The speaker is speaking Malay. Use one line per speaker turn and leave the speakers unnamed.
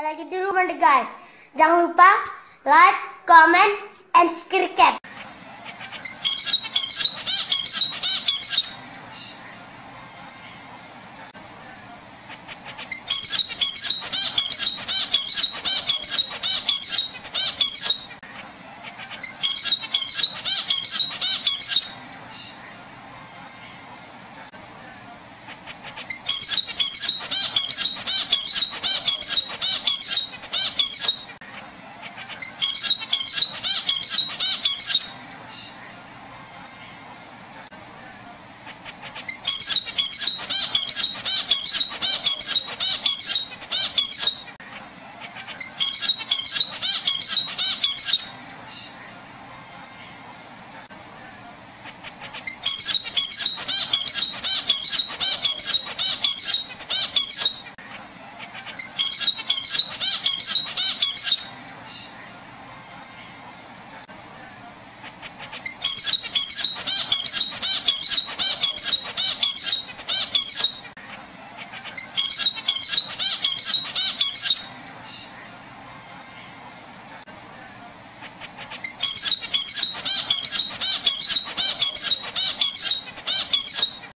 Saya lagi di rumah guys. Jangan lupa like, comment, and subscribe.